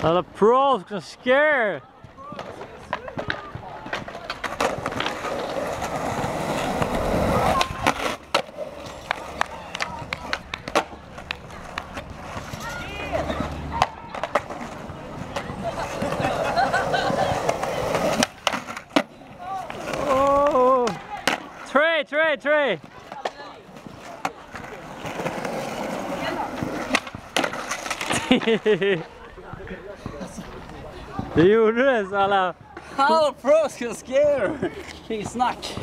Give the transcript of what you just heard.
Alla pros gonna scare. Oh! Trey, Trey, Trey! Du gjorde det så alla... Alla pros can scare! Vilket snack!